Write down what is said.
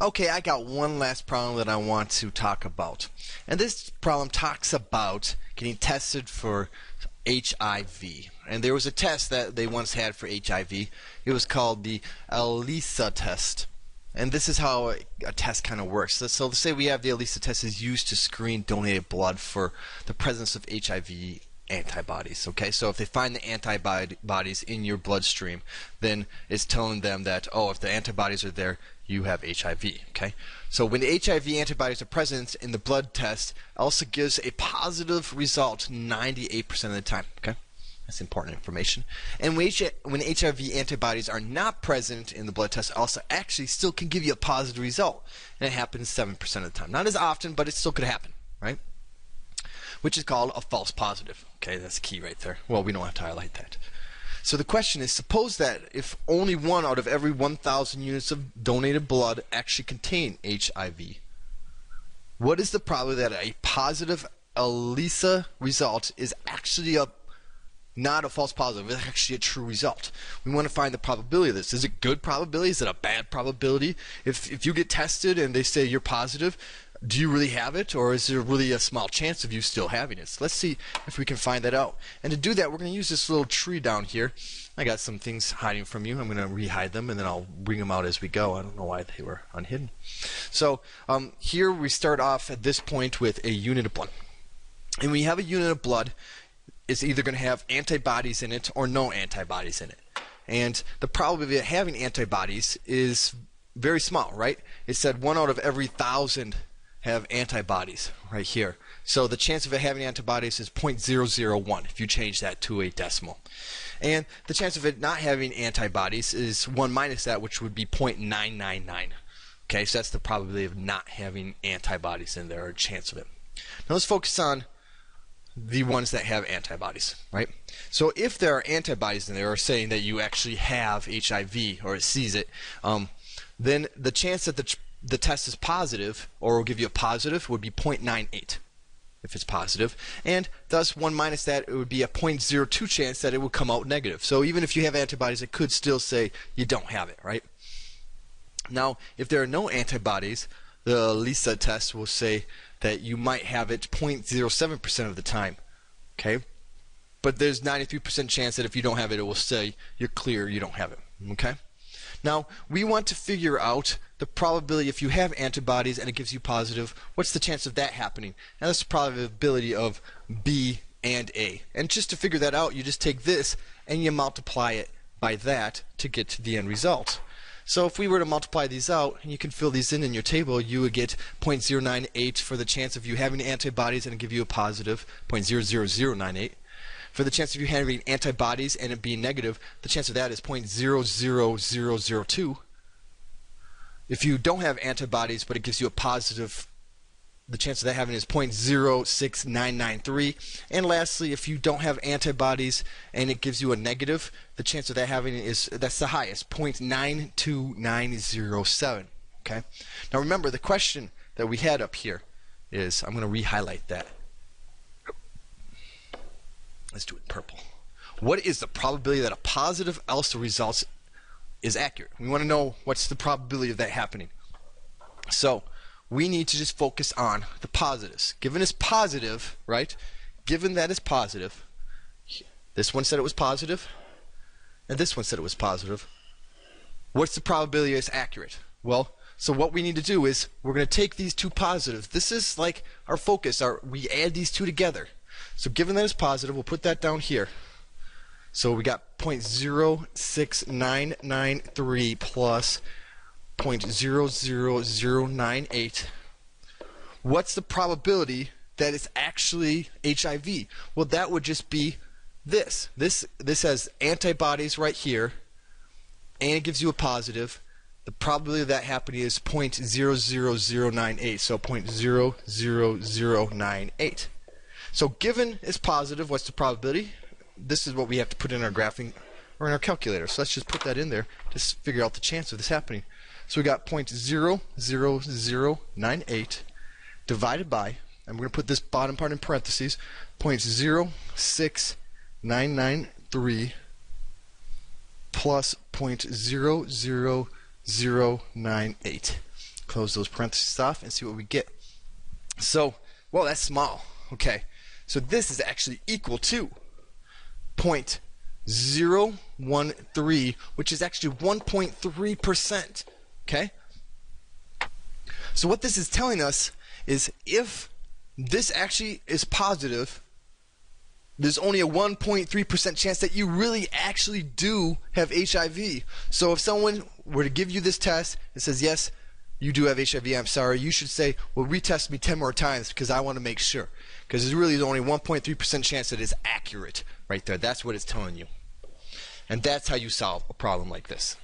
Okay, I got one last problem that I want to talk about. And this problem talks about getting tested for HIV. And there was a test that they once had for HIV. It was called the ELISA test. And this is how a, a test kind of works. So, so let's say we have the ELISA test is used to screen donated blood for the presence of HIV antibodies. Okay, so if they find the antibodies in your bloodstream, then it's telling them that oh, if the antibodies are there, you have HIV. Okay, so when HIV antibodies are present in the blood test, also gives a positive result 98% of the time. Okay. That's important information. And when, HIV antibodies are not present in the blood test, also actually still can give you a positive result. And it happens 7% of the time. Not as often, but it still could happen, right? Which is called a false positive. Okay, that's key right there. Well, we don't have to highlight that. So the question is suppose that if only one out of every 1,000 units of donated blood actually contain HIV, what is the probability that a positive ELISA result is actually a not a false positive. It's actually a true result. We want to find the probability of this. Is it good probability? Is it a bad probability? If if you get tested and they say you're positive, do you really have it, or is there really a small chance of you still having it? So let's see if we can find that out. And to do that, we're going to use this little tree down here. I got some things hiding from you. I'm going to re-hide them, and then I'll bring them out as we go. I don't know why they were unhidden. So um, here we start off at this point with a unit of blood. And we have a unit of blood is either going to have antibodies in it or no antibodies in it. And the probability of having antibodies is very small, right? It said one out of every thousand have antibodies right here. So the chance of it having antibodies is 0.001 if you change that to a decimal. And the chance of it not having antibodies is 1 minus that, which would be 0.999. Okay, so that's the probability of not having antibodies in there, or chance of it. Now let's focus on the ones that have antibodies, right? So if there are antibodies in there, or saying that you actually have HIV or it sees it, um, then the chance that the the test is positive, or will give you a positive, would be 0.98 if it's positive, and thus 1 minus that, it would be a 0.02 chance that it would come out negative. So even if you have antibodies, it could still say you don't have it, right? Now, if there are no antibodies, the ELISA test will say that you might have it 0.07% of the time. Okay? But there's 93% chance that if you don't have it, it will say you're clear, you don't have it. Okay? Now, we want to figure out the probability if you have antibodies and it gives you positive, what's the chance of that happening? Now, that's the probability of B and A. And just to figure that out, you just take this and you multiply it by that to get to the end result. So if we were to multiply these out, and you can fill these in in your table, you would get 0.098 for the chance of you having antibodies and give you a positive 0.00098. For the chance of you having antibodies and it being negative, the chance of that is 0.00002. If you don't have antibodies but it gives you a positive the chance of that having is 0.06993. And lastly, if you don't have antibodies and it gives you a negative, the chance of that having is that's the highest, 0.92907. Okay. Now remember the question that we had up here is I'm going to re-highlight that. Let's do it purple. What is the probability that a positive ELISA results is accurate? We want to know what's the probability of that happening. So we need to just focus on the positives. Given it's positive, right? Given that is positive, this one said it was positive, and this one said it was positive. What's the probability it's accurate? Well, so what we need to do is we're going to take these two positives. This is like our focus. Our we add these two together. So given that it's positive, we'll put that down here. So we got 0.06993 plus 0.00098. What's the probability that it's actually HIV? Well, that would just be this. This this has antibodies right here, and it gives you a positive. The probability of that happening is 0.00098, so 0.00098. So given it's positive, what's the probability? This is what we have to put in our graphing or in our calculator. So let's just put that in there to figure out the chance of this happening. So we got 0.00098 divided by, and we're going to put this bottom part in parentheses, 0.06993 plus 0.0098. close those parentheses off and see what we get. So, well, that's small. Okay. So this is actually equal to 0.013, which is actually 1.3%. Okay? So what this is telling us is if this actually is positive, there's only a 1.3% chance that you really actually do have HIV. So if someone were to give you this test and says, yes, you do have HIV, I'm sorry, you should say, well, retest me 10 more times because I want to make sure. Because there's really only 1.3% chance that it's accurate right there. That's what it's telling you. And that's how you solve a problem like this.